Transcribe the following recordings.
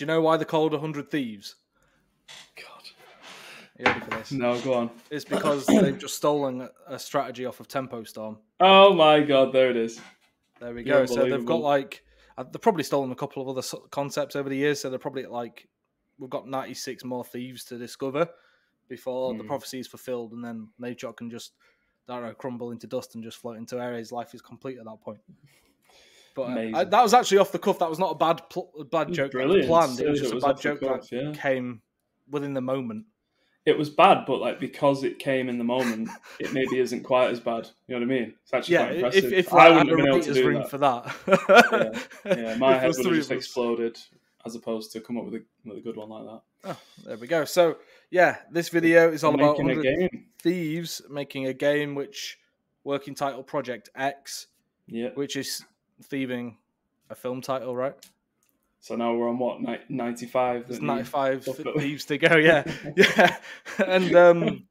you know why they're called 100 Thieves? God. You ready for this? No, go on. It's because they've just stolen a strategy off of Tempo Storm. Oh my god, there it is. There we go. So they've got like uh, they've probably stolen a couple of other concepts over the years. So they're probably like we've got ninety six more thieves to discover before the Hmm. prophecy is fulfilled, and then Nadeshot can just I don't know crumble into dust and just float into air. His life is complete at that point. But uh, I, that was actually off the cuff. That was not a bad pl- bad joke. that was Brilliant. planned. It was just it a bad joke cuff, that yeah. came within the moment. It was bad, but like because it came in the moment, it maybe isn't quite as bad. You know what I mean? It's actually Yeah, quite if, impressive. if I like, wouldn't had have a been able to do that. for that. Yeah, my If head would have just of exploded as opposed to come up with a, with a good one like that. Oh, there we go. So yeah, this video is all about Making a game. thieves making a game which working title Project X, Yeah. which is thieving a film title, right? So now we're on what ninety five. There's 95 definitely. thieves to go. Yeah, yeah. And um,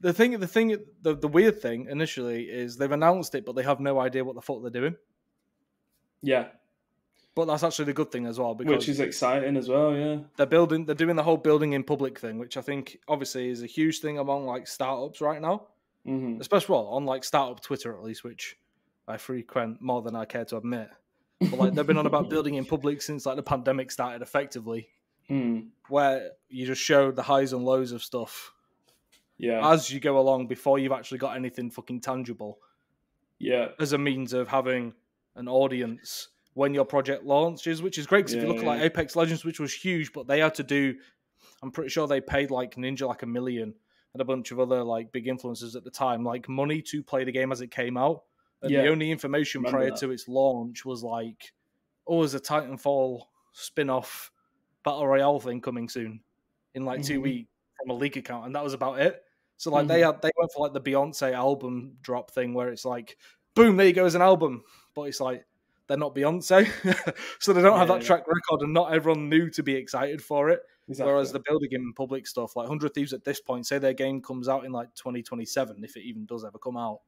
the thing, the thing, the, the weird thing initially is they've announced it, but they have no idea what the fuck they're doing. Yeah, But that's actually the good thing as well because which is exciting as well. Yeah. they're building, they're doing the whole building in public thing, which I think obviously is a huge thing among like startups right now. hmm especially well, on like startup Twitter at least, which I frequent more than I care to admit. But like they've been on about building in public since like the pandemic started, effectively, Mm. where you just show the highs and lows of stuff Yeah. as you go along before you've actually got anything fucking tangible yeah. as a means of having an audience when your project launches, which is great because if you Yeah, look at like yeah. Apex Legends, which was huge, but they had to do, I'm pretty sure they paid like Ninja like a million and a bunch of other like big influencers at the time, like money to play the game as it came out. And Yeah. the only information Remember prior that. to its launch was like, oh, there's a Titanfall spin off battle royale thing coming soon in like two Mhm. weeks from a leak account, and that was about it. So like they had they went for like the Beyonce album drop thing where it's like, boom, there you go as an album, but it's like they're not Beyonce, so they don't have that Yeah. track record, and not everyone knew to be excited for it. Exactly. Whereas the building in public stuff, like Hundred Thieves at this point, say their game comes out in like 2027, if it even does ever come out,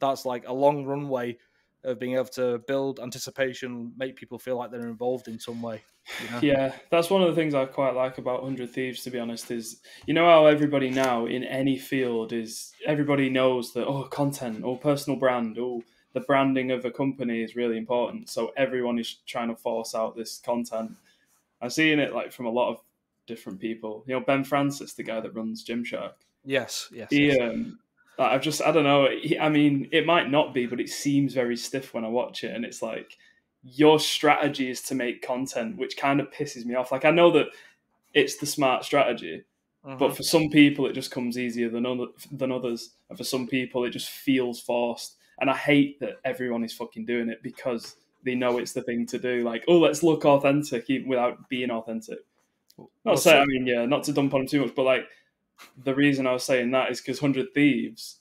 that's like a long runway of being able to build anticipation, make people feel like they're involved in some way. You know? Yeah, that's one of the things I quite like about Hundred Thieves. To be honest, is you know how everybody now in any field is everybody knows that oh content or personal brand or the branding of a company is really important. So everyone is trying to force out this content. I'm seeing it like from a lot of different people. You know, Ben Francis, the guy that runs Gymshark. Yes, yes. He, yes. um, like, I've just, I don't know. I mean, it might not be, but it seems very stiff when I watch it, and it's like your strategy is to make content, which kind of pisses me off. Like I know that it's the smart strategy, Mhm. but for some people it just comes easier than other, than others, and for some people it just feels forced. And I hate that everyone is fucking doing it because they know it's the thing to do. Like, oh, let's look authentic even without being authentic. Not Well, say, so- I mean, yeah, not to dump on him too much, but like the reason I was saying that is because Hundred Thieves,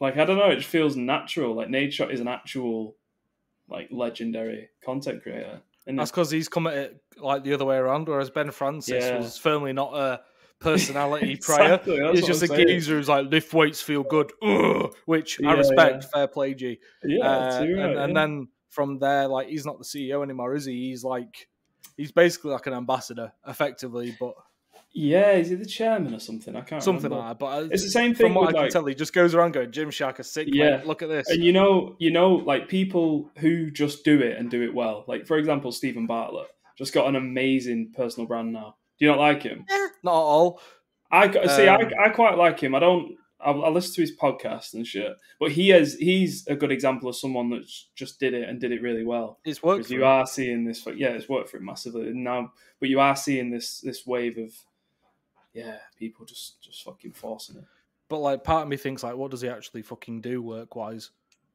like I don't know, it feels natural. Like Shot is an actual, like legendary content creator. And That's because he's come at it like the other way around, whereas Ben Francis Yeah. was firmly not a personality prior. Exactly, He's just a I'm saying. geezer who's like lift weights feel good, Ugh, which I respect. yeah. Fair play, G. yeah, Uh, right, and, and then from there, like he's not the CEO anymore, is he? He's like he's basically like an ambassador, effectively, but yeah, is he the chairman or something? I can't something remember. like that. But It's the same thing. from what with I can like, tell, he just goes around going, "Gymshark is sick. Yeah. mate. look at this." and you know, you know, like people who just do it and do it well. Like for example, Steven Bartlett just got an amazing personal brand now. Do you not like him? not at all. I see. Um, I, I quite like him. I don't. I, I listen to his podcast and shit, but he has. He's a good example of someone that just did it and did it really well. It's worked. For you him. are seeing this. Yeah, it's worked for him massively now, but you are seeing this this wave of yeah people just just fucking forcing it. But like, part of me thinks like, what does he actually fucking do work wise?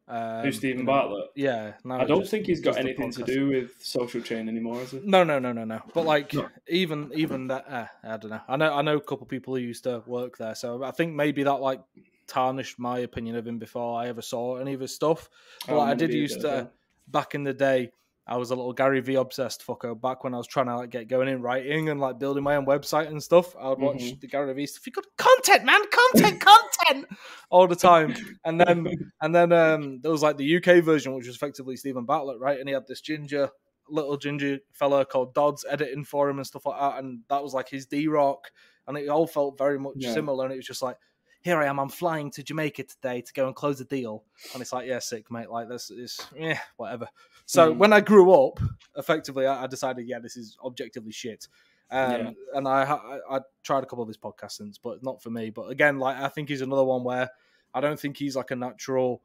Um, Who's Steven Bartlett? Yeah, no, I don't just- think he's got anything to do with social chain anymore, is it? No, no, no, no, no. But like, No. even even that, uh, I don't know. I know, I know a couple of people who used to work there, so I think maybe that like tarnished my opinion of him before I ever saw any of his stuff. But Oh, like, I did used to back in the day. I was a little Gary V obsessed fucker back when I was trying to like get going in writing and like building my own website and stuff. I would watch Mhm. the Gary V stuff. You got content, man, content, content, all the time. And then and then um there was like the UK version, which was effectively Steven Bartlett, right? And he had this ginger little ginger fella called Dodds editing for him and stuff like that, and that was like his D Rock, and it all felt very much Yeah. similar. And it was just like, here I am, I'm flying to Jamaica today to go and close a deal, and it's like, yeah, sick mate, like this is yeah, whatever. So Mm. when I grew up, effectively, I, I decided, yeah, this is objectively shit. Um, Yeah. And I, I I tried a couple of his podcasts since, but not for me. But again, like I think he's another one where I don't think he's like a natural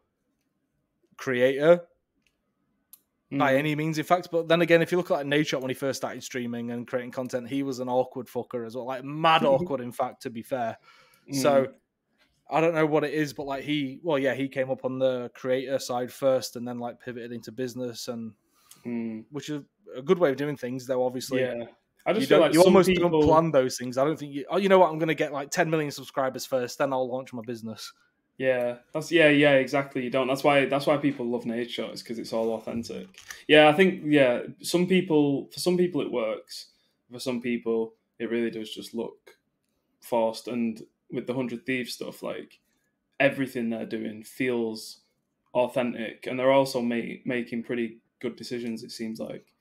creator by Mm. any means, in fact. But then again, if you look at like Nadeshot when he first started streaming and creating content, he was an awkward fucker as well, like mad awkward. in fact, to be fair. So Mm. I don't know what it is, but like he, well, yeah, he came up on the creator side first, and then like pivoted into business, and Mm. which is a good way of doing things, though. Obviously, yeah, I you, just feel don't, like you almost people. don't plan those things. I don't think you. Oh, you know what? I'm going to get like 10 million subscribers first, then I'll launch my business. Yeah, that's yeah, yeah, exactly. You don't. That's why. That's why people love nature is because it's all authentic. Yeah, I think yeah. Some people, for some people, it works. For some people, it really does just look forced. And with the Hundred Thieves stuff, like everything they're doing feels authentic, and they're also ma- making pretty good decisions. It seems like.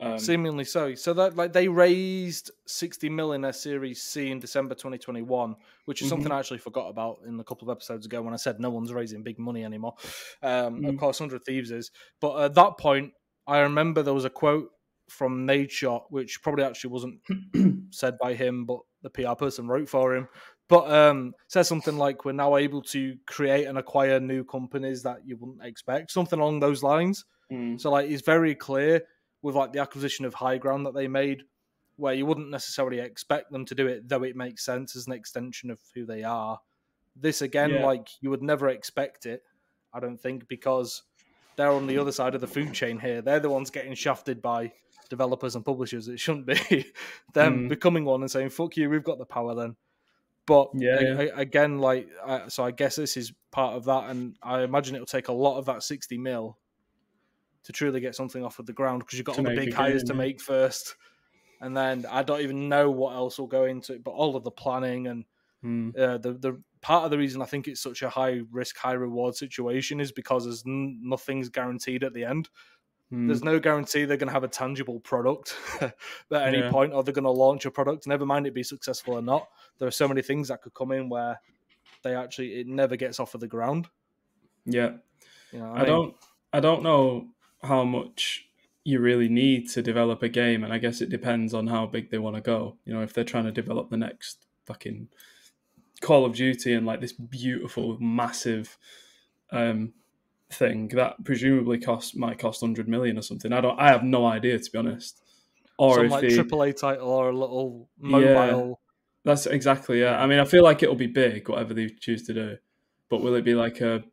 Um, Seemingly so. So that like they raised 60 mil in their Series C in December 2021, which is something Mhm. I actually forgot about in a couple of episodes ago when I said no one's raising big money anymore. Um, Of Mhm. course, 100 Thieves is. But at that point, I remember there was a quote from Nadeshot, which probably actually wasn't said by him, but the PR person wrote for him. But um, says something like, "We're now able to create and acquire new companies that you wouldn't expect," something along those lines. mm, So like it's very clear with like the acquisition of Higround that they made, where you wouldn't necessarily expect them to do it, though it makes sense as an extension of who they are. This again, Yeah. like you would never expect it, I don't think, because they're on the other side of the food chain here. They're the ones getting shafted by developers and publishers. It shouldn't be them Mm. becoming one and saying "fuck you," we've got the power then. But Yeah, a- yeah. a- again, like I, so, I guess this is part of that, and I imagine it'll take a lot of that sixty mil to truly get something off of the ground because you've got To all the big hires game, to yeah. make first, and then I don't even know what else will go into it. But all of the planning and mm, uh, the the part of the reason I think it's such a high risk, high reward situation is because there's n- nothing's guaranteed at the end. Mm. There's no guarantee they're going to have a tangible product at any Yeah. point, or they're going to launch a product. Never mind it be successful or not. There are so many things that could come in where they actually it never gets off of the ground. yeah. You know, I mean? don't I don't know how much you really need to develop a game and I guess it depends on how big they want to go. You know, if they're trying to develop the next fucking Call of Duty and like this beautiful massive um thing that presumably cost might cost 100 million or something. I don't I have no idea to be honest. Or some if like they, AAA title or a little Yeah. mobile. that's exactly yeah. I mean, I feel like it'll be big whatever they choose to do, but will it be like a?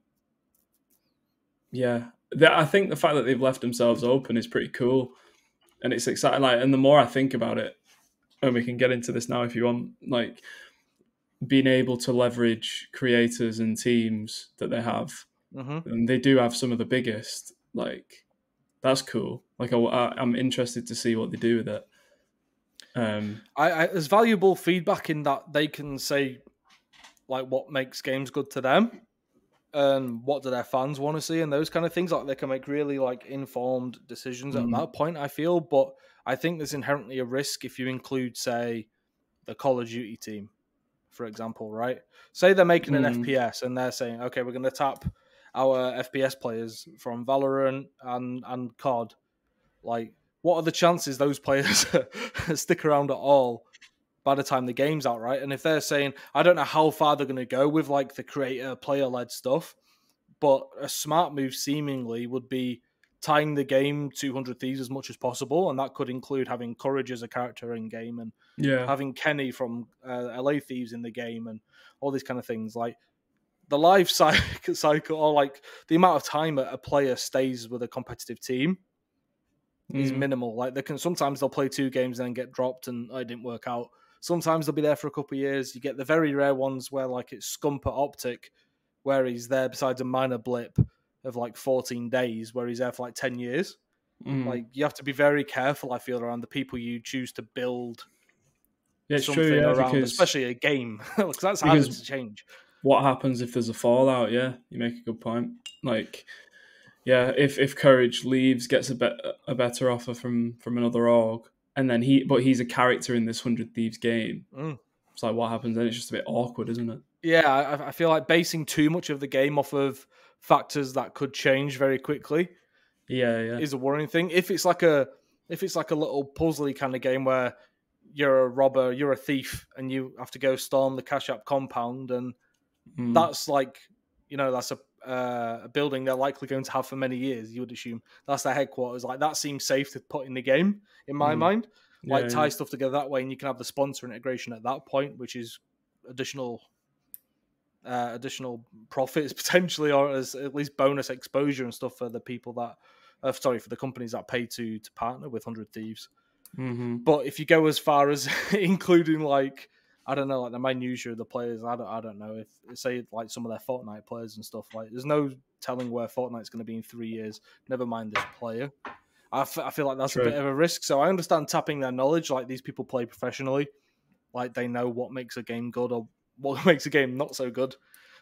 Yeah, I think the fact that they've left themselves open is pretty cool, and it's exciting. Like, and the more I think about it, and we can get into this now if you want, like being able to leverage creators and teams that they have, hmm and they do have some of the biggest. Like, that's cool. Like, I, I'm interested to see what they do with it. Um, I, I there's valuable feedback in that they can say like what makes games good to them and what do their fans want to see and those kind of things like they can make really like informed decisions Mhm. at that point i feel but i think there's inherently a risk if you include say the call of duty team for example right say they're making an Mm. fps and they're saying okay we're going to tap our fps players from valorant and and cod like what are the chances those players stick around at all by the time the game's out, right? And if they're saying, I don't know how far they're going to go with like the creator player led stuff, but a smart move seemingly would be tying the game 200 Thieves as much as possible. And that could include having Courage as a character in game and yeah, having Kenny from uh, LA Thieves in the game and all these kind of things. Like the life cycle, cycle or like the amount of time a player stays with a competitive team is Mm. minimal. Like they can sometimes they'll play two games and then get dropped and oh, it didn't work out. Sometimes they'll be there for a couple of years. You get the very rare ones where like it's Scump at OpTic, where he's there besides a minor blip of like 14 days, where he's there for like 10 years. Mm. Like you have to be very careful, I feel, around the people you choose to build Yeah, it's something true, yeah, around, especially a game, because that's because- to change. What happens if there's a fallout? Yeah, you make a good point. Like, yeah, if if Courage leaves, gets a bet a better offer from from another org, and then he but he's a character in this Hundred Thieves game. Mm. It's like what happens then? It's just a bit awkward, isn't it? Yeah, I, I feel like basing too much of the game off of factors that could change very quickly Yeah, yeah, is a worrying thing. If it's like a if it's like a little puzzly kind of game where you're a robber, you're a thief, and you have to go storm the Cash App compound, and Mm. that's like you know that's a uh, a building they're likely going to have for many years. You would assume that's their headquarters. Like that seems safe to put in the game in my Mm. mind. Like Yeah, tie yeah. stuff together that way, and you can have the sponsor integration at that point, which is additional uh, additional profits potentially, or as at least bonus exposure and stuff for the people that. Uh, sorry for the companies that pay to to partner with Hundred Thieves. Mhm. But if you go as far as including like I don't know, like the minutia of the players, I don't, I don't know if say like some of their Fortnite players and stuff. Like, there's no telling where Fortnite's going to be in three years. Never mind this player. I, f- I feel like that's True. a bit of a risk. So I understand tapping their knowledge. Like these people play professionally, like they know what makes a game good or what makes a game not so good.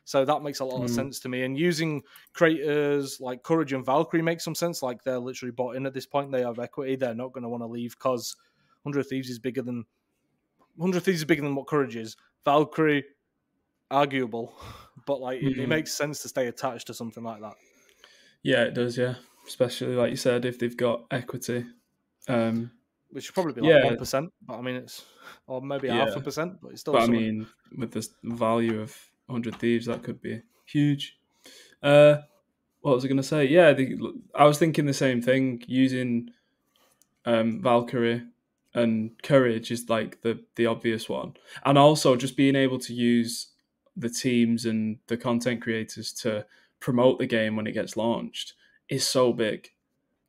So that makes a lot of Mm. sense to me. And using creators like Courage and Valkyrae makes some sense. Like they're literally bought in at this point. They have equity. They're not going to want to leave because Hundred Thieves is bigger than Hundred Thieves is bigger than what Courage is. Valkyrae, arguable, but like it, it Mhm. makes sense to stay attached to something like that. Yeah, it does. Yeah, especially like you said, if they've got equity. Um, Which should probably be like Yeah. one percent, but I mean it's or maybe half a percent, but it's still. but I mean, with the value of Hundred Thieves, that could be huge. Uh, what was I going to say? Yeah, the, I was thinking the same thing. Using um, Valkyrae and Courage is like the the obvious one, and also just being able to use the teams and the content creators to promote the game when it gets launched is so big.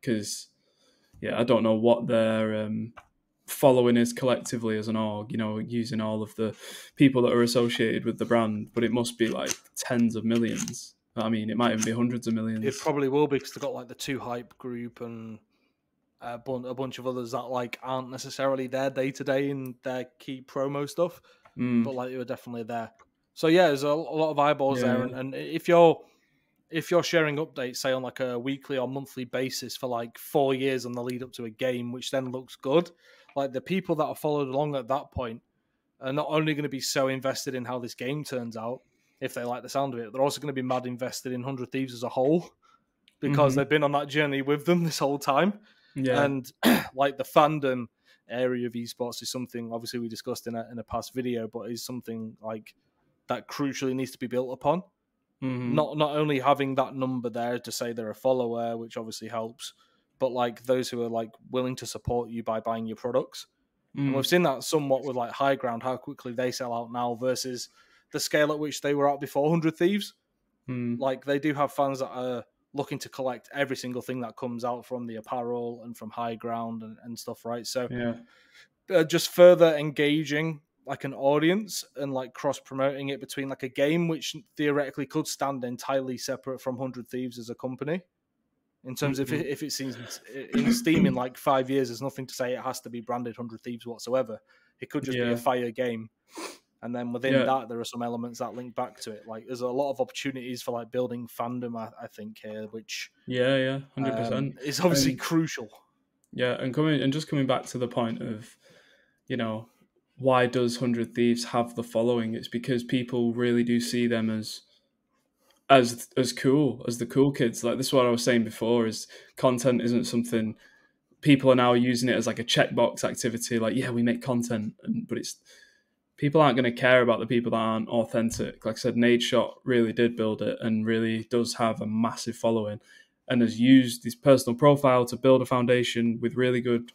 Because yeah, I don't know what their um, following is collectively as an org. You know, using all of the people that are associated with the brand, but it must be like tens of millions. I mean, it might even be hundreds of millions. It probably will be because they've got like the two hype group and a, bun- a bunch of others that like aren't necessarily there day to day in their key promo stuff, Mm, but like they were definitely there. So yeah, there's a, a lot of eyeballs there, and, and if you're if you're sharing updates, say on like a weekly or monthly basis for like four years on the lead up to a game, which then looks good, like the people that are followed along at that point are not only going to be so invested in how this game turns out, if they like the sound of it, they're also going to be mad invested in Hundred Thieves as a whole because Mhm. they've been on that journey with them this whole time. Yeah, And like the fandom area of esports is something obviously we discussed in a in a past video, but is something like that crucially needs to be built upon. Mhm. Not not only having that number there to say they're a follower, which obviously helps, but like those who are like willing to support you by buying your products. And Mm, we've seen that somewhat with like Higround, how quickly they sell out now versus the scale at which they were at before 100 Thieves. mm, Like they do have fans that are looking to collect every single thing that comes out from the apparel and from Higround and, and stuff, right? So yeah, uh, just further engaging like an audience and like cross promoting it between like a game which theoretically could stand entirely separate from 100 Thieves as a company. In terms of Mhm. if, if it's in, in Steam in like five years, there's nothing to say it has to be branded 100 Thieves whatsoever. It could just be a fire game. And then within Yeah. that, there are some elements that link back to it. Like there's a lot of opportunities for like building fandom, I, I think, here, which yeah, yeah, um, hundred percent. is obviously And- crucial. Yeah, and coming and just coming back to the point of, you know, why does Hundred Thieves have the following? It's because people really do see them as as as cool as the cool kids. Like this is what I was saying before: is content isn't something people are now using it as like a checkbox activity. Like, yeah, we make content, and, but it's people aren't going to care about the people that aren't authentic. Like I said, Nadeshot really did build it and really does have a massive following and has used his personal profile to build a foundation with really good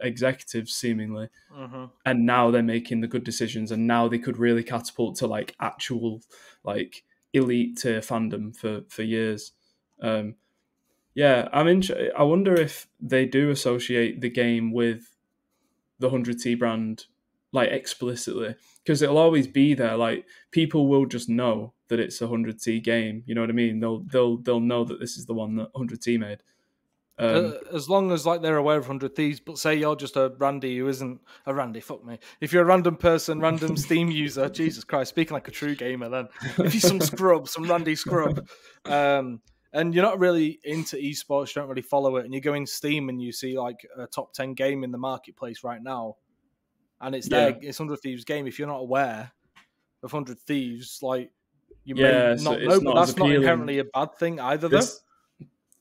executives seemingly. Hmm and now they're making the good decisions and now they could really catapult to like actual like elite tier fandom for for years. Um yeah i'm in i wonder if they do associate the game with the 100t brand like explicitly because it'll always be there like people will just know that it's a 100t game you know what i mean? They'll they'll they'll know that this is the one that 100t made. Um, Uh, as long as like they're aware of hundred thieves, but say you're just a Randy who isn't a Randy, fuck me. If you're a random person, random Steam user, Jesus Christ, speaking like a true gamer, then. If you're some scrub, some Randy scrub, um, and you're not really into esports, you don't really follow it, and you go in Steam and you see like a top ten game in the marketplace right now, and it's there, Yeah. it's Hundred Thieves game. If you're not aware of Hundred Thieves, like you Yeah, may so not know, not but that's not inherently a bad thing either. Though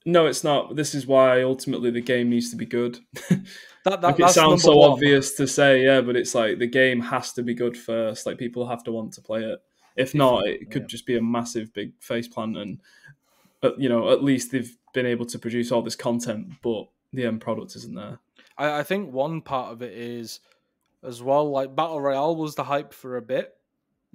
no, it's not. This is why ultimately the game needs to be good. that, that like it sounds so one. obvious to say, yeah, but it's like the game has to be good first. Like people have to want to play it. If not, it could yeah. just be a massive big faceplant. And but you know, at least they've been able to produce all this content, but the end product isn't there. I, I think one part of it is as well like battle royale was the hype for a bit,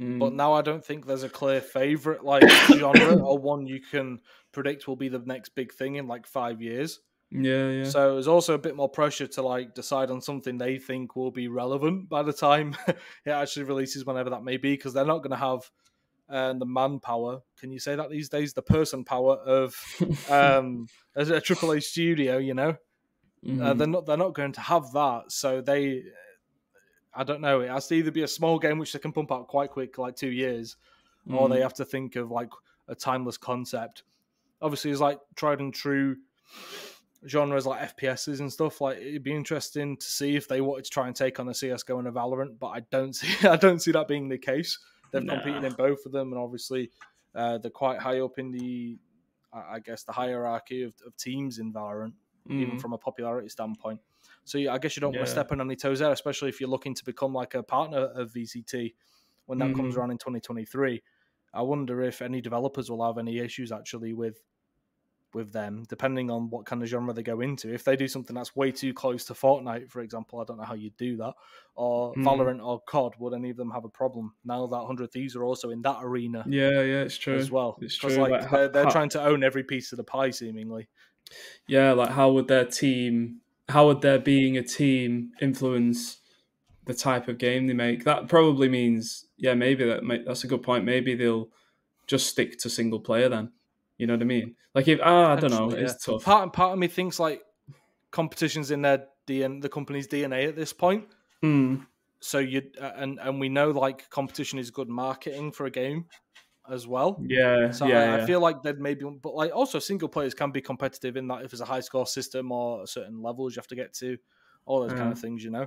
Mm. but now I don't think there's a clear favorite like genre or one you can predict will be the next big thing in like five years. yeah, yeah, So there's also a bit more pressure to like decide on something they think will be relevant by the time it actually releases, whenever that may be, because they're not going to have uh, the manpower. Can you say that these days? The person power of um, as a AAA studio, you know. Uh, Mhm. they're not. They're not going to have that. So they, I don't know. It has to either be a small game which they can pump out quite quick, like two years, or they Mm. have to think of like a timeless concept. Obviously, it's like tried and true genres like FPSs and stuff. Like it'd be interesting to see if they wanted to try and take on a CS:GO and a Valorant, but I don't see. I don't see that being the case. They've Nah. competed in both of them, and obviously uh, they're quite high up in the, I guess, the hierarchy of, of teams in Valorant even Mm. from a popularity standpoint. So yeah, I guess you don't want to step on any toes there, especially if you're looking to become like a partner of VCT when that comes Mhm. around in 2023. I wonder if any developers will have any issues actually with with them, depending on what kind of genre they go into. If they do something that's way too close to Fortnite, for example, I don't know how you do that, or Mm. Valorant or COD, would any of them have a problem now that 100 Thieves are also in that arena Yeah, yeah, it's true. as well? It's true. like, Like, they're, they're trying to own every piece of the pie, seemingly. yeah, like how would their team, how would their being a team influence the type of game they make? That probably means, yeah, maybe that may, that's a good point. Maybe they'll just stick to single player then. You know what I mean? Like if ah, I don't know, Potentially, it's tough. Part part of me thinks like competitions in their DN the company's DNA at this point. Mm, So you and and we know like competition is good marketing for a game as well. yeah, So yeah, I, yeah. I feel like they'd maybe, but like also single players can be competitive in that if there's a high score system or certain levels you have to get to, all those kind of things, you know.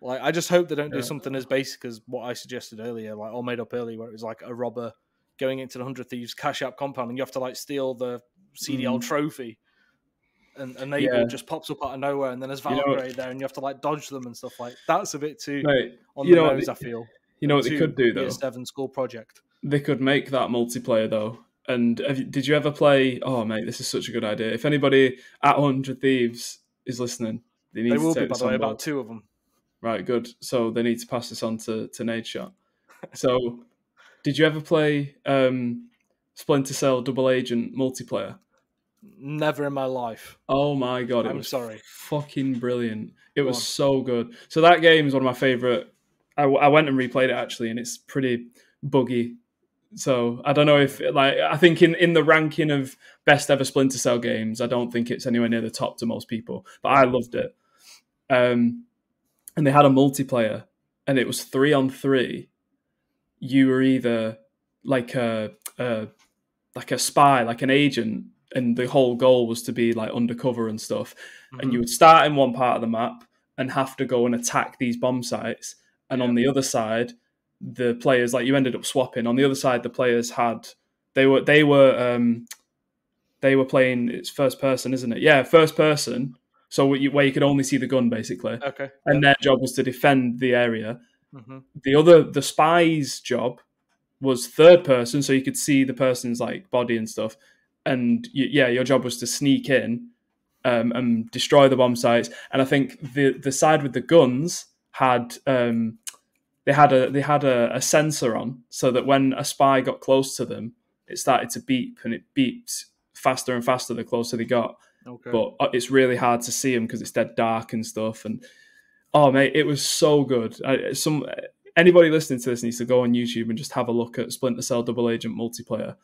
Like I just hope they don't do something as basic as what I suggested earlier, like all made up earlier, where it was like a robber going into the hundred thieves Cash App compound and you have to like steal the CDL Mm. trophy. And and they Yeah. just pops up out of nowhere, and then there's You know- Valkyrae there, and you have to like dodge them and stuff like that's a bit too Mate, on you the know nose. they- I feel. you know what they could do though? seven school project. They could make that multiplayer though. And have did you ever play? Oh mate, this is such a good idea. If anybody at Hundred Thieves is listening, they need They to will take be by the way board. about two of them. Right, good. So they need to pass this on to to Nadeshot. So, did you ever play um, Splinter Cell Double Agent multiplayer? Never in my life. Oh my god, it I'm was sorry. fucking brilliant. It Go was on. so good. So that game is one of my favorite. I, I went and replayed it actually, and it's pretty buggy. So I don't know if like I think in in the ranking of best ever Splinter Cell games, I don't think it's anywhere near the top to most people. But I loved it. Um, and they had a multiplayer, and it was three on three. You were either like a, a like a spy, like an agent, and the whole goal was to be like undercover and stuff and you would start in one part of the map and have to go and attack these bomb sites and on the other side the players like you ended up swapping. On the other side the players had they were they were um they were playing it's first person isn't it? Yeah first person. So where you, where you could only see the gun basically. Okay. and their job was to defend the area. Hmm the other the spy's job was third person so you could see the person's like body and stuff. And y yeah your job was to sneak in um, and destroy the bomb sites. And i think the the side with the guns had um, they had a they had a, a sensor on so that when a spy got close to them it started to beep and it beeped faster and faster the closer they got Okay. but uh, it's really hard to see them because it's dead dark and stuff. And oh mate, it was so good. I, some anybody listening to this needs to go on YouTube and just have a look at Splinter Cell Double Agent multiplayer.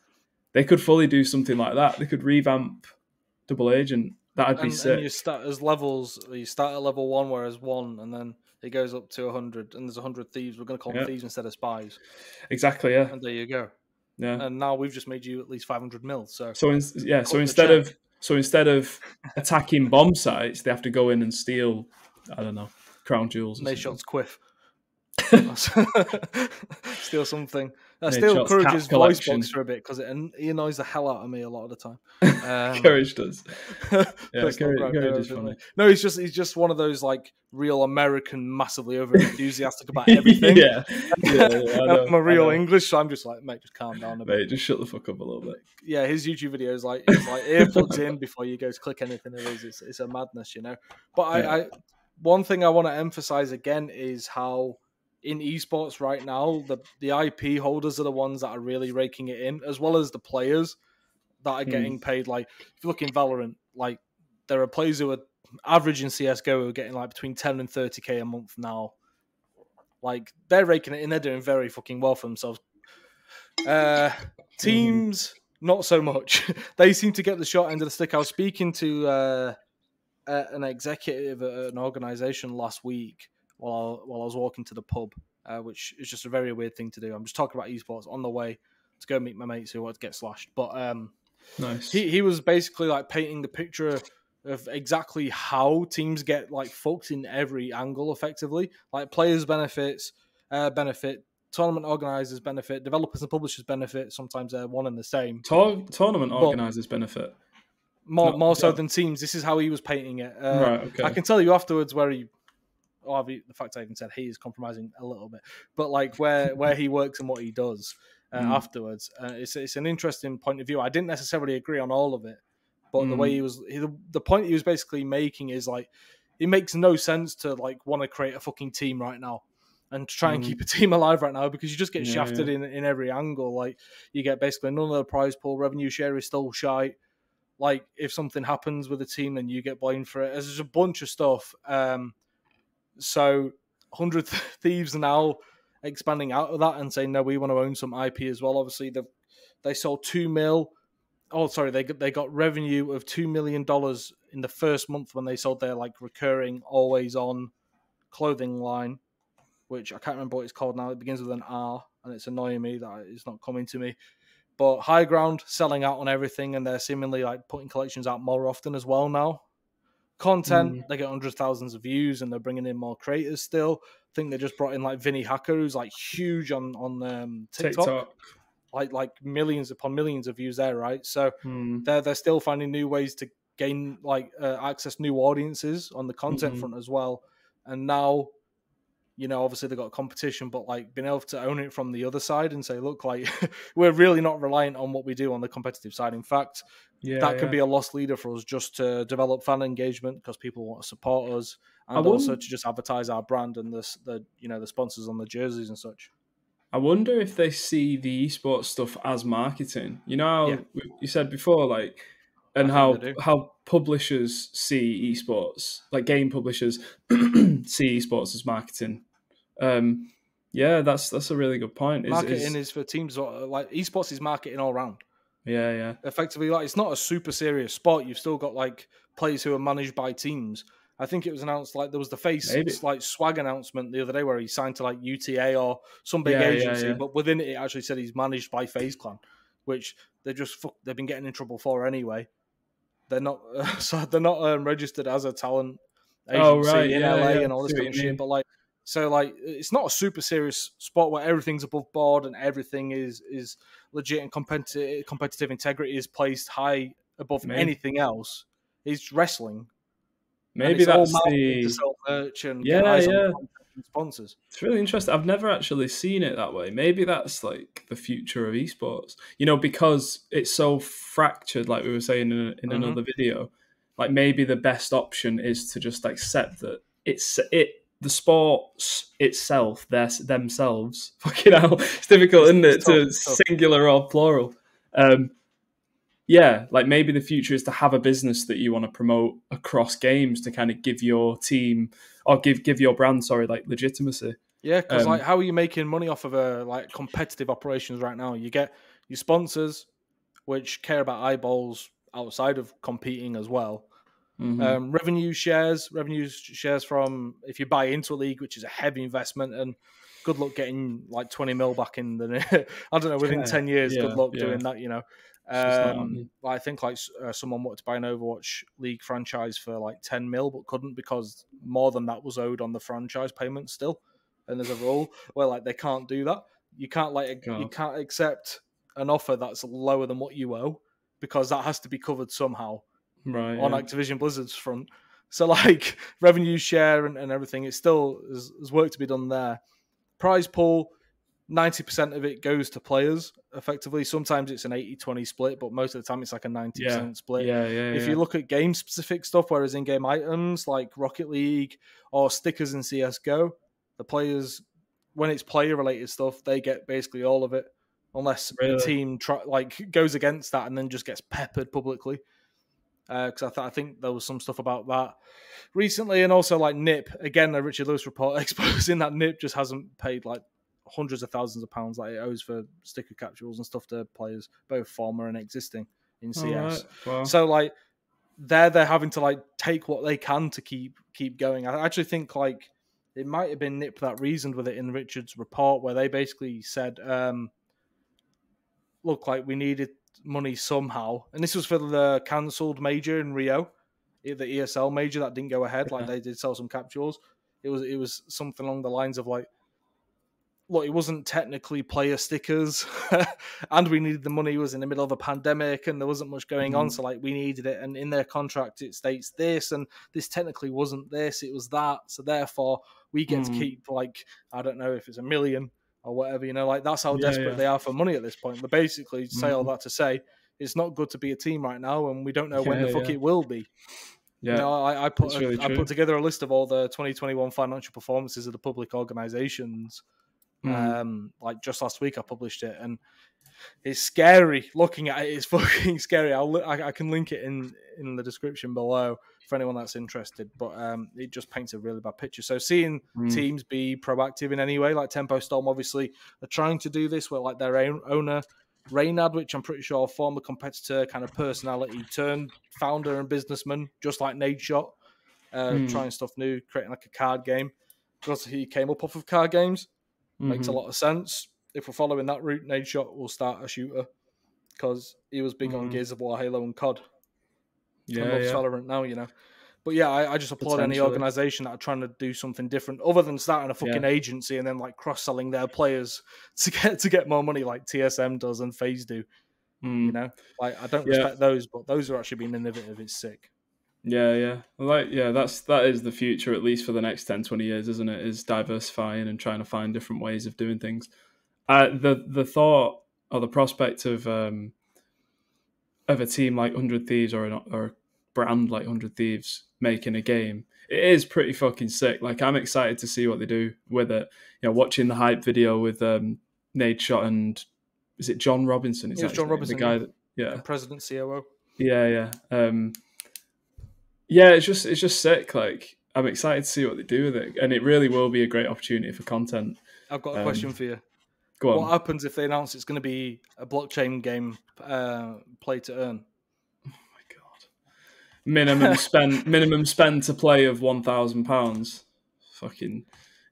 They could fully do something like that. They could revamp Double Agent. That'd be and, sick. and you start as levels. You start at level one, whereas one, and then it goes up to hundred, and there's hundred thieves. We're going to call them Yeah. thieves instead of spies, Exactly. Yeah. and there you go. Yeah. and now we've just made you at least 500 mil. So So in, yeah, so instead of so instead of attacking bomb sites, they have to go in and steal. I don't know, crown jewels. Nate shots quiff. steal something. I Nate steal Shots Courage's cap voice box for a bit because it he annoys the hell out of me a lot of the time. Um, Courage does. Yeah, Courage, Courage there, is funny. No, he's just he's just one of those like real American, massively over enthusiastic about everything. yeah, yeah, yeah, I'm a real. English, so I'm just like, mate, just calm down a bit. Mate, just shut the fuck up a little bit. yeah, his YouTube videos like it's like earplugs in before you go to click anything. It is it's, it's a madness, you know. But I, Yeah. I one thing I want to emphasize again is how in esports right now the the IP holders are the ones that are really raking it in, as well as the players that are getting paid. Like if you look in Valorant, like there are players who are average in CS:GO who are getting like between ten and thirty k a month now. Like they're raking it in, they're doing very fucking well for themselves. Uh, teams, not so much. they seem to get the short end of the stick. I was speaking to uh, an executive at an organization last week while while I was walking to the pub, uh, which is just a very weird thing to do. I'm just talking about esports on the way to go meet my mates who want to get slashed. But um, Nice. he he was basically like painting the picture of exactly how teams get like fucked in every angle effectively like players benefits uh benefit tournament organizers benefit developers and publishers benefit sometimes they're one and the same Tour- tournament But- organisers benefit. more No, more so yeah. than teams this is how he was painting it uh, right. Okay. I can tell you afterwards where he. The fact I even said he is compromising a little bit, but like where where he works and what he does uh, Mm. afterwards, uh, it's it's an interesting point of view. I didn't necessarily agree on all of it, but the way Mm. he was, he, the, the point he was basically making is like it makes no sense to like want to create a fucking team right now and try and Mm. keep a team alive right now because you just get Yeah, shafted in in every angle. Like you get basically none of the prize pool revenue share is still shy like if something happens with a team then you get blamed for it there's a bunch of stuff um so 100 thieves now expanding out of that and saying no we want to own some ip as well. Obviously they they sold 2 mil oh sorry they they got revenue of 2 million dollars in the first month when they sold their like recurring always on clothing line which i can't remember what it's called now. It begins with an r and it's annoying me that it's not coming to me. But Higround selling out on everything, and they're seemingly like putting collections out more often as well now. Content, Mm. they get hundreds of thousands of views, and they're bringing in more creators still. I think they just brought in like Vinnie Hacker, who's like huge on on um, TikTok, TikTok. like like millions upon millions of views there, right? So Hmm. they're they're still finding new ways to gain like uh, access new audiences on the content Mhm. front as well. And now, you know, obviously they've got competition, but like being able to own it from the other side and say, look, like we're really not reliant on what we do on the competitive side. In fact, Yeah, that could yeah. be a lost leader for us just to develop fan engagement because people want to support us and also to just advertise our brand and the the you know the sponsors on the jerseys and such. I wonder if they see the esports stuff as marketing. You know how Yeah. you said before, like, and how think they do. how publishers see esports, like game publishers see esports as marketing. Um, yeah, that's that's a really good point. Marketing is- is for teams uh, like esports is marketing all round. Yeah, yeah, effectively like it's not a super serious sport. You've still got like players who are managed by teams. I think it was announced like there was the FaZe Maybe. like Swagg announcement the other day where he signed to like UTA or some big Yeah, yeah, agency, yeah. but within it it actually said he's managed by FaZe Clan, which they just fuck, they've been getting in trouble for anyway. They're not so they're not um, registered as a talent agency Oh, right, in yeah, LA yeah. and all this kind of shit. But like so like it's not a super serious sport where everything's above board and everything is is legit and competitive competitive integrity is placed high above Maybe. anything else. It's wrestling. maybe it's that's the. merch and Yeah, yeah. and sponsors. It's really interesting. I've never actually seen it that way. Maybe that's like the future of esports. You know, because it's so fractured, like we were saying in, in Mhm. another video. Like maybe the best option is to just accept that it's it the sports itself, their themselves. Fucking hell, it's difficult, isn't it, tough, to singular or plural. Um, yeah, like maybe the future is to have a business that you want to promote across games to kind of give your team or give give your brand, sorry, like legitimacy. Yeah, because Um, like, how are you making money off of a like competitive operations right now? You get your sponsors, which care about eyeballs outside of competing as well. Mhm. Um, revenue shares, revenue shares from if you buy into a league, which is a heavy investment, and good luck getting like twenty mil back in the. I don't know within Yeah, ten years. yeah, good luck yeah. doing that. You know, It's just not um. I think like uh, someone wanted to buy an Overwatch League franchise for like ten mil, but couldn't because more than that was owed on the franchise payment still. And there's a rule where like they can't do that. You can't like you can't accept an offer that's lower than what you owe because that has to be covered somehow right. on yeah. Activision Blizzard's front. So like revenue share and, and everything, it's still there's, work to be done there. Prize pool, ninety percent of it goes to players. Effectively, sometimes it's an 80-20 split, but most of the time it's like a ninety percent split. yeah, yeah. If yeah. you look at game specific stuff, whereas in game items like Rocket League or stickers in CS:GO, the players when it's player related stuff, they get basically all of it, unless Really? the team try, like goes against that and then just gets peppered publicly. Because I, th- I think there was some stuff about that recently, and also like Nip again, the Richard Lewis report exposing that Nip just hasn't paid like hundreds of thousands of pounds like it owes for sticker capsules and stuff to players, both former and existing in CS. Well, So like they're they're having to like take what they can to keep keep going. I actually think like it might have been Nip that reasoned with it in Richard's report where they basically said, um, look, like we needed money somehow. And this was for the cancelled major in Rio, the ESL major that didn't go ahead. Like they did sell some capsules. It was it was something along the lines of like look, it wasn't technically player stickers, and we needed the money. It was in the middle of a pandemic, and there wasn't much going on, Mhm. so like we needed it. And in their contract, it states this, and this technically wasn't this; it was that. So therefore, we get to Mhm. keep like I don't know if it's a million or whatever. You know, like that's how Yeah, desperate yeah. they are for money at this point. But basically, say all Mhm. that to say, it's not good to be a team right now, and we don't know when the Yeah, fuck it will be. yeah. You know, I, I put a- really I put together a list of all the 2021 financial performances of the public organisations. Mm. Um, like just last week, I published it, and it's scary looking at it. It's fucking scary. I'll I, I can link it in in the description below for anyone that's interested. But um, it just paints a really bad picture. So seeing Mm. teams be proactive in any way, like Tempo Storm, obviously are trying to do this. Where like their own owner. Reynad, which I'm pretty sure former competitor, kind of personality turned founder and businessman, just like Nadeshot, uh, Mm. trying stuff new, creating like a card game. Because he came up off of card games, makes a Mhm. lot of sense. If we're following that route, Nadeshot will start a shooter because he was big on Mhm. Gears of War, Halo, and COD. Yeah, yeah. Valorant now, you know. But yeah, I, I just applaud any organization that are trying to do something different, other than starting a fucking agency and then like cross selling their players to get to get more money, like TSM does and FaZe do. Mm. You know, like I don't Yeah. respect those, but those are actually being innovative. It's sick. Yeah, yeah. Like yeah, that's that is the future at least for the next 10 20 years, isn't it? Is diversifying and trying to find different ways of doing things. Uh the the thought or the prospect of um of a team like 100 Thieves or an, or a brand like 100 Thieves making a game. It is pretty fucking sick. Like I'm excited to see what they do with it. You know, watching the hype video with um Nadeshot and is it John Robinson? Is Yeah, John? Robinson, the guy yeah. that yeah. President COO. Yeah, yeah. Um, yeah, it's just it's just sick. Like I'm excited to see what they do with it, and it really will be a great opportunity for content. I've got a Um, question for you. Go on. What happens if they announce it's going to be a blockchain game, uh, play to earn? oh my god! Minimum spend minimum spend to play of one thousand pounds. Fucking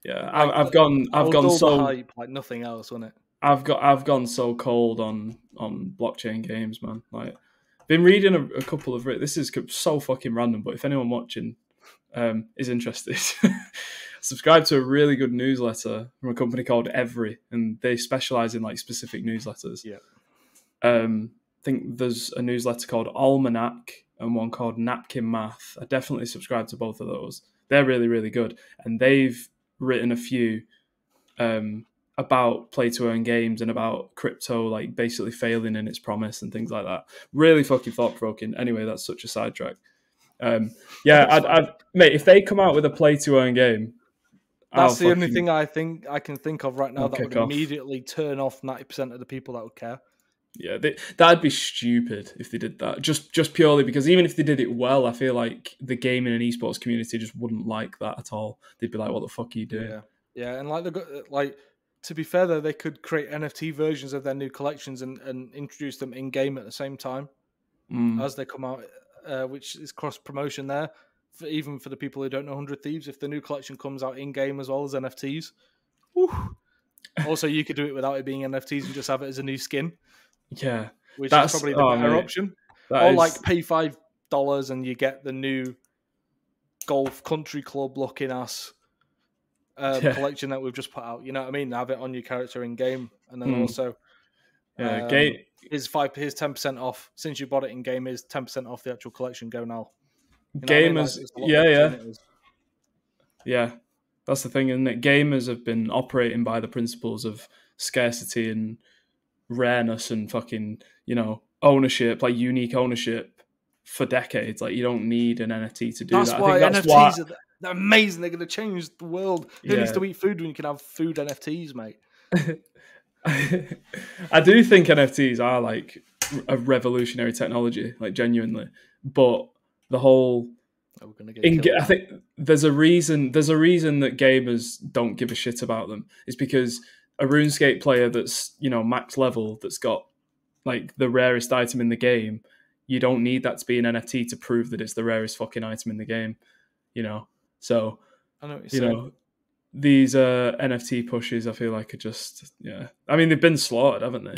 yeah. I've, I've gone I've gone so hype like nothing else, won't it? I've got I've gone so cold on on blockchain games, man. Like, been reading a, a couple of this is so fucking random, but if anyone watching um, is interested, subscribe to a really good newsletter from a company called Every, and they specialize in like specific newsletters. Yeah. Um, I think there's a newsletter called Almanac and one called Napkin Math. I definitely subscribe to both of those. They're really really good, and they've written a few. Um, about play to earn games and about crypto like basically failing in its promise and things like that. Really fucking thought provoking. Anyway, that's such a sidetrack. Um, yeah, I'd, I'd, mate, if they come out with a play to earn game, That's the only thing I think I can think of right now I'll that would off. immediately turn off ninety percent of the people that would care. Yeah, they, that'd be stupid if they did that. Just just purely because even if they did it well, I feel like the gaming and esports community just wouldn't like that at all. They'd be like, "What the fuck are you doing?" Yeah, yeah, and like they got like to be fair though, they could create NFT versions of their new collections and, and introduce them in game at the same time Mm. as they come out. uh, which is cross promotion there. For, even for the people who don't know Hundred Thieves, if the new collection comes out in game as well as NFTs, whew. also you could do it without it being NFTs and just have it as a new skin, Yeah, which That's- is probably the oh, better mate. option. that or is- like pay five dollars and you get the new golf country club looking ass um, Yeah. collection that we've just put out. You know what I mean? Have it on your character in game, and then Hmm. also yeah, um, game. here's five here's ten percent off since you bought it in game. Is ten percent off the actual collection? Go now. Gamers, there's a lot yeah, yeah, yeah. That's the thing, isn't it? Gamers have been operating by the principles of scarcity and rareness and fucking, you know, ownership, like unique ownership for decades. Like you don't need an NFT to do That's that. why I think that's NFTs why. are they're amazing. They're going to change the world. Who needs to eat food when you can have food NFTs, mate? I do think NFTs are like a revolutionary technology, like genuinely. But the whole we're going to get in. I think there's a reason. There's a reason that gamers don't give a shit about them. It's because a RuneScape player that's you know max level that's got like the rarest item in the game. You don't need that to be an NFT to prove that it's the rarest fucking item in the game. You know, so I know what you saying. know these uh, NFT pushes. I feel like are just yeah. I mean they've been slaughtered, haven't they?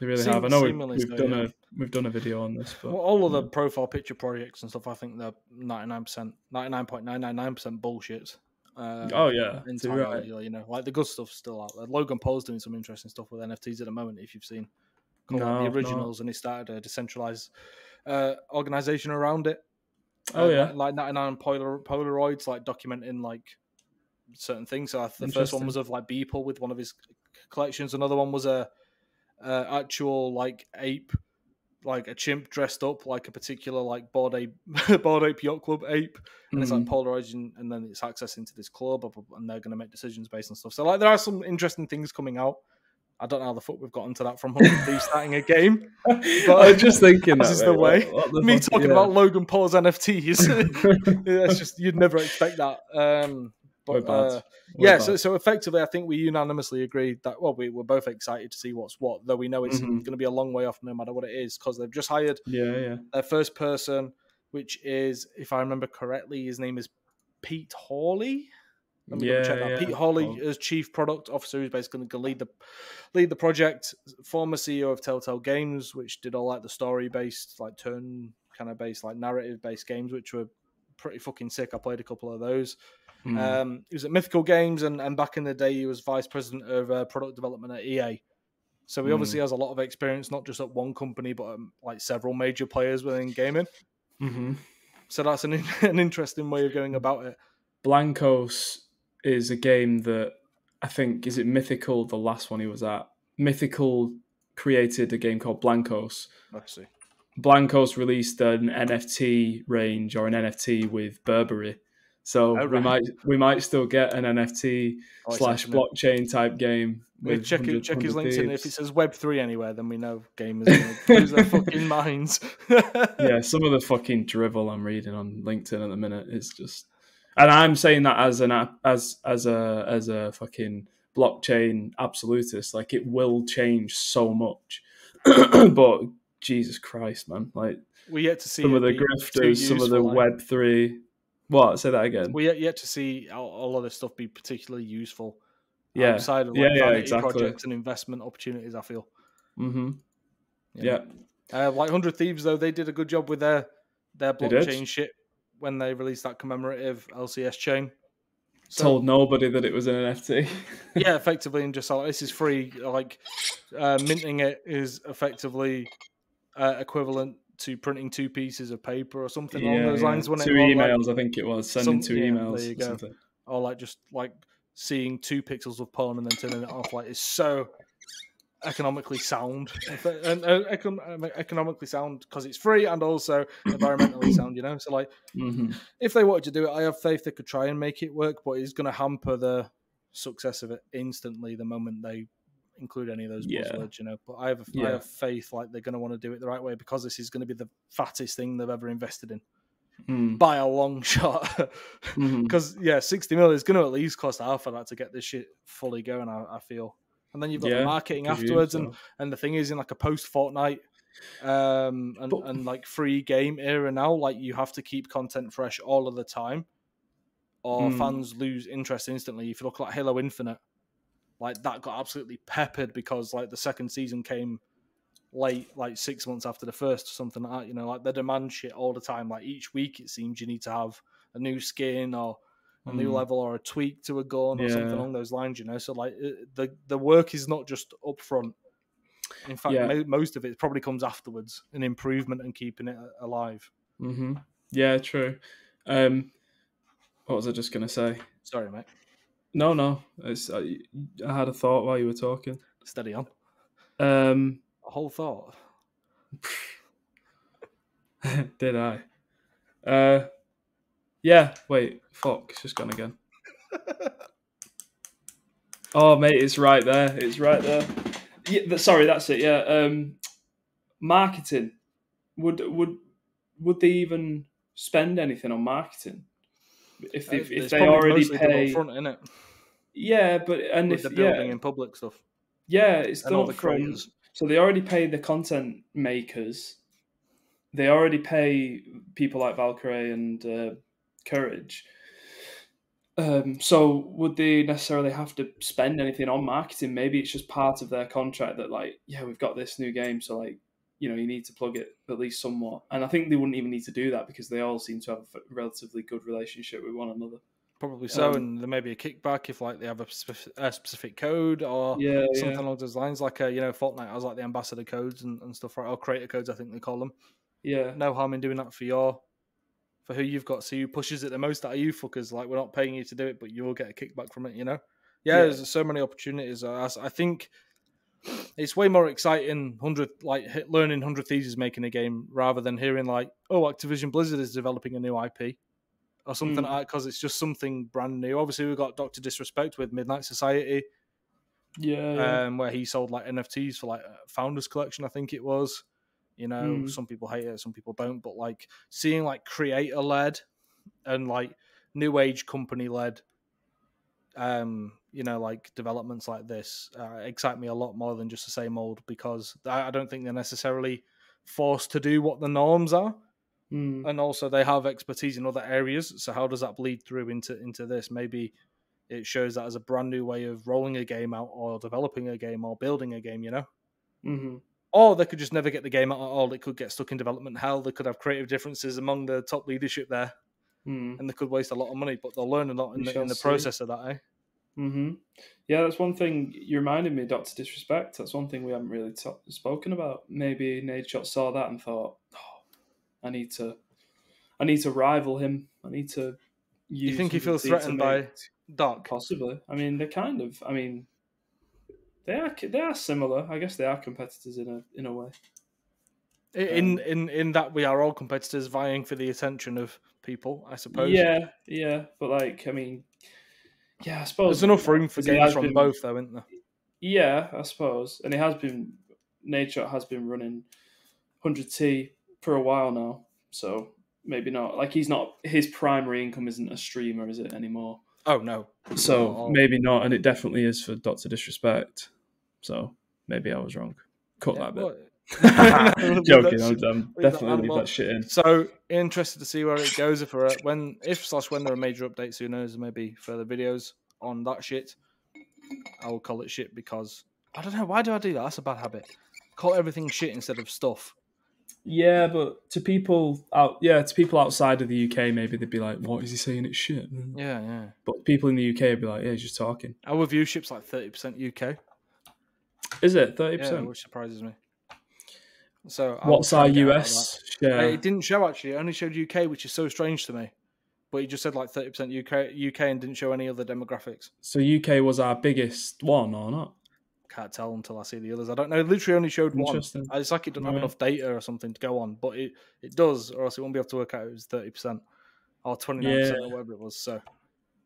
They really Seem- have. I know we've, we've so, done yeah. a we've done a video on this, but Well, all of the profile picture projects and stuff, I think they're ninety nine percent, ninety nine point nine nine nine percent bullshit. Uh, oh yeah, entirely. right. You know, like the good stuff's still out there. Logan Paul's doing some interesting stuff with NFTs at the moment. If you've seen called No, the no. originals, and he started a decentralized uh, organization around it. Oh, Uh, yeah. like ninety nine Polar- Polaroids, like documenting like certain things. So the first one was of like Beeple with one of his collections. Another one was a, uh actual like ape, like a chimp dressed up like a particular like Bored Ape, Bored Ape Yacht Club ape, and it's like polarizing, and, then it's access into this club, and they're going to make decisions based on stuff. So like there are some interesting things coming out. I don't know how the fuck we've gotten to that from starting a game. but I'm just thinking This is the way. what- what the Me fuck- talking yeah. about Logan Paul's NFTs. That's just you'd never expect that. Um, but uh, yeah, so so effectively, I think we unanimously agreed that well, we were both excited to see what's what, though we know it's Mhm. going to be a long way off no matter what it is because they've just hired yeah, yeah. their first person, which is, if I remember correctly, his name is Pete Hawley. Let me Yeah, check that. yeah. Pete Hawley Oh. as chief product officer, who's basically going to lead the lead the project. Former CEO of Telltale Games, which did all like the story based, like turn kind of based, like narrative based games, which were pretty fucking sick. I played a couple of those. Mm. Um, he was at Mythical Games, and, and back in the day, he was vice president of uh, product development at EA. So he Mm. obviously has a lot of experience, not just at one company, but um, like several major players within gaming. hmm So that's an an interesting way of going about it. Blankos is a game that I think is it Mythical, the last one he was at. Mythical created a game called Blankos. Let's see. Blankos released an NFT range or an NFT with Burberry. So Oh, we might we might still get an NFT Oh, slash blockchain type game. We check, it, check his 100 LinkedIn. If it says Web three anywhere, then we know gamers lose their fucking minds. yeah, some of the fucking drivel I'm reading on LinkedIn at the minute is just, and I'm saying that as an app, as as a as a fucking blockchain absolutist. Like it will change so much, but Jesus Christ, man! Like we yet to see some of the grifters, some of the Web three. What? Say that again. We yet, yet to see a lot of this stuff be particularly useful. Yeah. outside of like Yeah, yeah, exactly. projects and investment opportunities. I feel. Mm-hmm. you Yeah. Uh, like Hundred Thieves, though, they did a good job with their their blockchain shit when they released that commemorative LCS chain. So, Told nobody that it was an NFT. yeah, effectively, and just like this is free. Like uh, minting it is effectively uh, equivalent to printing two pieces of paper or something along those lines. When Two it, or, like- emails, I think it was sending some- two yeah, emails. there you or go. something. or like just like seeing two pixels of porn and then turning it off. Like it's so economically sound and uh, econ- economically sound because it's free and also environmentally sound. You know, so like Mhm. if they wanted to do it, I have faith they could try and make it work, but it's going to hamper the success of it instantly the moment they include any of those Yeah. buzzwords. You know, but I have I Yeah. have faith like they're going to want to do it the right way because this is going to be the fattest thing they've ever invested in Mm. by a long shot. Because yeah, sixty mil is going to at least cost half of that to get this shit fully going. I, I feel, and then you've got Yeah, the marketing afterwards, and so. and the thing is, in like a post Fortnite um, and, But- and like free game era now. Like you have to keep content fresh all of the time, or Mm. fans lose interest instantly. If you look at Halo Infinite, like that got absolutely peppered because like the second season came late, like six months after the first, or something like that. You know, like they demand shit all the time. Like each week, it seems you need to have a new skin or a new Mm. level or a tweak to a gun or something along those lines. You know, so like it, the the work is not just up front. In fact, Yeah. mo- most of it probably comes afterwards, an improvement and keeping it a- alive. hmm Yeah, true. Um, what was I just gonna say? Sorry, mate. No, no. It's, I, I had a thought while you were talking. Steady on. Um, A whole thought. did I? Uh, yeah. Wait. Fuck. It's just gone again. Oh, mate, it's right there. It's right there. Yeah, sorry, that's it. Yeah. Um, marketing. Would would would they even spend anything on marketing if they, if it's they already pay? up front, innit? Yeah, but and With if the building yeah, and public stuff yeah, it's and all the creators. So they already pay the content makers. They already pay people like Valkyrae and uh, Courage. Um, so would they necessarily have to spend anything on marketing? Maybe it's just part of their contract that, like, yeah, we've got this new game, so like, you know, you need to plug it at least somewhat. And I think they wouldn't even need to do that because they all seem to have a relatively good relationship with one another. Probably so, Um, and there may be a kickback if like they have a, spef- a specific code or Yeah, something yeah, along those lines. Like uh, you know, Fortnite has like the ambassador codes and, and stuff, right? Or creator codes, I think they call them. yeah, No harm in doing that for your for who you've got. So who pushes it the most out of you fuckers? Like we're not paying you to do it, but you will get a kickback from it. You know? Yeah, Yeah. there's so many opportunities. I, I- I think it's way more exciting. Hundred like learning Hundred Thieves is making a game rather than hearing like, oh, Activision Blizzard is developing a new IP or something Mm. like that because it's just something brand new. Obviously, we've got Doctor Disrespect with Midnight Society, yeah, yeah. um, where he sold like NFTs for like Founders Collection, I think it was. You know, Mm. some people hate it, some people don't, but like seeing like creator led and like new age company led, um, you know, like developments like this uh, excite me a lot more than just the same old because I, I don't think they're necessarily forced to do what the norms are Mm. and also they have expertise in other areas. So how does that bleed through into into this? Maybe it shows that as a brand new way of rolling a game out, or developing a game, or building a game. You know, hmm or they could just never get the game out at all. It could get stuck in development hell. They could have creative differences among the top leadership there, Mm. and they could waste a lot of money. But they'll learn a lot in the, in the process of that. Eh? Hmm Yeah, that's one thing you reminded me, Doctor Disrespect. That's one thing we haven't really ta- spoken about. Maybe Nadeshot saw that and thought, "Oh, I need to, I need to rival him. I need to." You think he feels threatened by make-" Doc? Possibly. I mean, they're kind of. I mean, they are they are similar. I guess they are competitors in a in a way. In Um, in in that we are all competitors vying for the attention of people. I suppose. Yeah, yeah, but like, I mean, yeah, I suppose There's enough room for games from been- both, though, isn't there? Yeah, I suppose, and it has been Nature has been running 100t for a while now, so maybe not. Like he's not his primary income isn't a streamer, is it anymore? Oh no, So Oh. maybe not, and it definitely is for Doctor Disrespect. So maybe I was wrong. Cut Yeah, that bit. well- Joking, I'm, I'm definitely leave that shit in. So interested to see where it goes if we're when if slash when there are major updates. Who knows? Maybe further videos on that shit. I will call it shit because I don't know why do I do that. That's a bad habit. Call everything shit instead of stuff. Yeah, but to people out, yeah, to people outside of the UK, maybe they'd be like, "What is he saying? It's shit." Yeah, yeah. But people in the UK would be like, "Yeah, he's just talking." Our viewership's like thirty percent UK. Is it thirty Yeah, percent? which surprises me. So What's our and get out of US share? It didn't show actually. It only showed UK, which is so strange to me. But he just said like thirty percent UK, UK, and didn't show any other demographics. So UK was our biggest one, or not? Can't tell until I see the others. I don't know. It literally only showed one. It's like it doesn't have Right. enough data or something to go on, but it, it does, or else it won't be able to work out it was thirty percent or twenty nine percent or whatever it was. So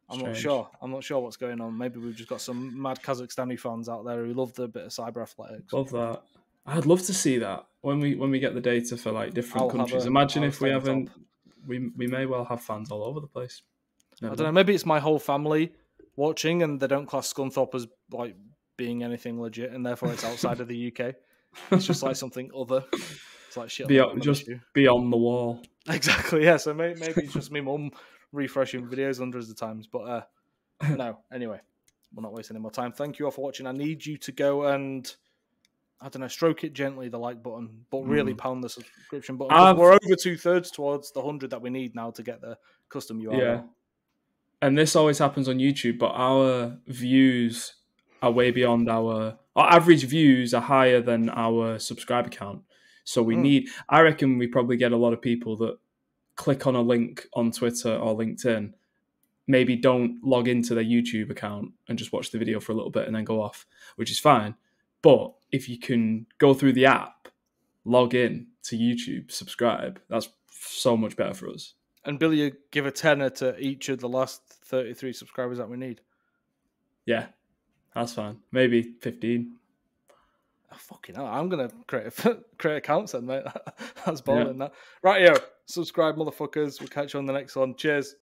I'm not sure. I'm not sure what's going on. Maybe we've just got some mad Kazakhstani fans out there who love the bit of Cyberathletics. Love that. I'd love to see that when we when we get the data for like different I'll countries. a- Imagine I'll if we haven't, top. we we may well have fans all over the place. I don't know. Maybe it's my whole family watching, and they don't class Scunthorpe as like being anything legit, and therefore it's outside of the UK. It's just like something other. It's like shit. Be, like just issue. be on the wall. Exactly. Yeah. So maybe, maybe it's just me mum refreshing videos hundreds of times. But uh, no. Anyway, we'll not waste any more time. Thank you all for watching. I need you to go and I don't know, stroke it gently the like button, but really Mm. pound the subscription button. I've- We're over two thirds towards the hundred that we need now to get the custom URL. Yeah. And this always happens on YouTube, but our views are way beyond our our average views are higher than our subscriber count. So we Mm. need I reckon we probably get a lot of people that click on a link on Twitter or LinkedIn, maybe don't log into their YouTube account and just watch the video for a little bit and then go off, which is fine. But if you can go through the app, log in to YouTube, subscribe, that's so much better for us. And Billy, you give a tenner to each of the last thirty-three subscribers that we need. Yeah, that's fine. Maybe 15. Oh, fucking hell, I'm gonna create a, create accounts then, mate. That's balling. That right, here. subscribe, motherfuckers. We'll catch you on the next one. Cheers.